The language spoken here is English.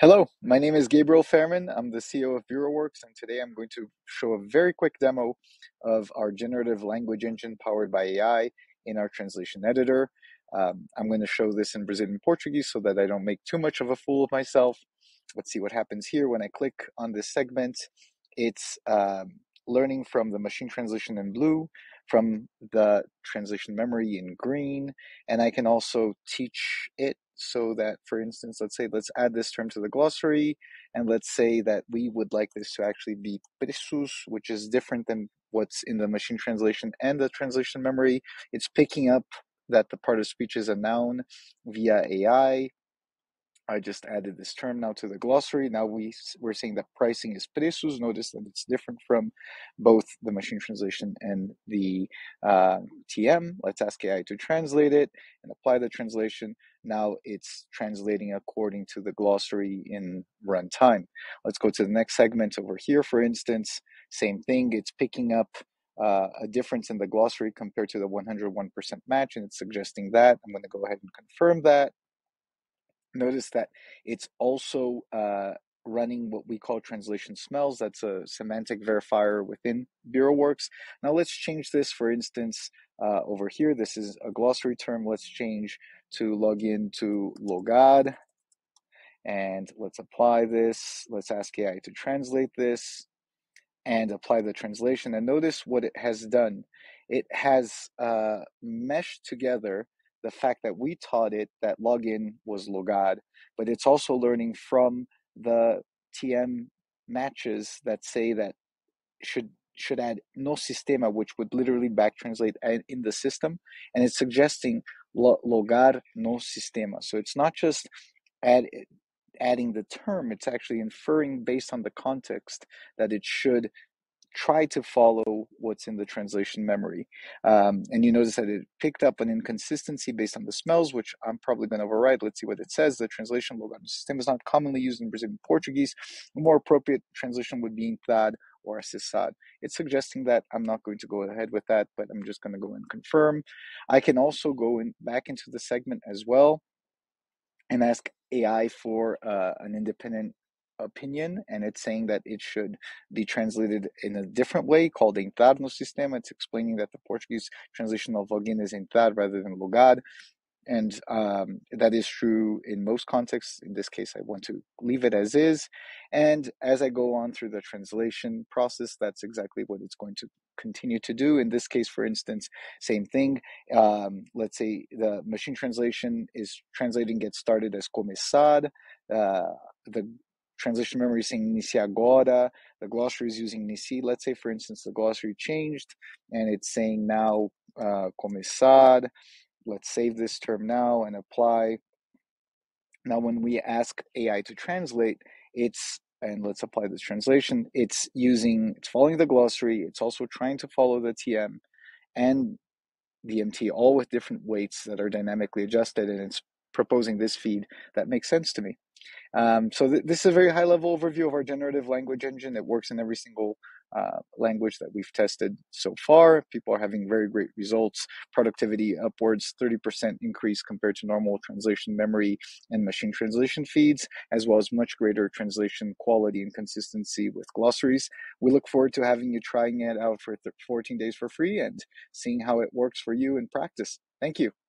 Hello, my name is Gabriel Fairman. I'm the CEO of BureauWorks, and today I'm going to show a very quick demo of our generative language engine powered by AI in our translation editor. Um, I'm going to show this in Brazilian Portuguese so that I don't make too much of a fool of myself. Let's see what happens here when I click on this segment. It's um, learning from the machine translation in blue, from the translation memory in green, and I can also teach it so that, for instance, let's say, let's add this term to the glossary, and let's say that we would like this to actually be preços, which is different than what's in the machine translation and the translation memory. It's picking up that the part of speech is a noun via AI. I just added this term now to the glossary. Now we, we're saying that pricing is preços. Notice that it's different from both the machine translation and the uh, TM. Let's ask AI to translate it and apply the translation. Now it's translating according to the glossary in runtime. Let's go to the next segment over here, for instance. Same thing, it's picking up uh, a difference in the glossary compared to the 101% match, and it's suggesting that. I'm going to go ahead and confirm that. Notice that it's also uh, running what we call translation smells. That's a semantic verifier within BureauWorks. Now let's change this, for instance, uh, over here. This is a glossary term. Let's change to log in to logar. And let's apply this. Let's ask AI to translate this and apply the translation. And notice what it has done. It has uh, meshed together the fact that we taught it that login was logar, but it's also learning from the TM matches that say that should should add no sistema, which would literally back translate in the system, and it's suggesting logar no sistema. So it's not just add, adding the term; it's actually inferring based on the context that it should try to follow what's in the translation memory. Um, and you notice that it picked up an inconsistency based on the smells, which I'm probably going to override. Let's see what it says. The translation logado system is not commonly used in Brazilian Portuguese. A more appropriate translation would be entrar or acessar. It's suggesting that I'm not going to go ahead with that, but I'm just going to go and confirm. I can also go in back into the segment as well and ask AI for uh, an independent opinion and it's saying that it should be translated in a different way called entrar no sistema. It's explaining that the Portuguese translation of login is entrar rather than logar. And um, that is true in most contexts. In this case, I want to leave it as is. And as I go on through the translation process, that's exactly what it's going to continue to do. In this case, for instance, same thing. Um, let's say the machine translation is translating gets started as começar. Uh, the translation memory saying Inicie agora, the glossary is using Inicie. Let's say, for instance, the glossary changed and it's saying now uh, começar. Let's save this term now and apply. Now, when we ask AI to translate, it's and let's apply this translation. It's using, it's following the glossary. It's also trying to follow the TM and the MT, all with different weights that are dynamically adjusted, and it's proposing this feed that makes sense to me. Um, so th- this is a very high level overview of our generative language engine. It works in every single uh, language that we've tested so far. People are having very great results. Productivity upwards 30% increase compared to normal translation memory and machine translation feeds, as well as much greater translation quality and consistency with glossaries. We look forward to having you trying it out for th- 14 days for free and seeing how it works for you in practice. Thank you.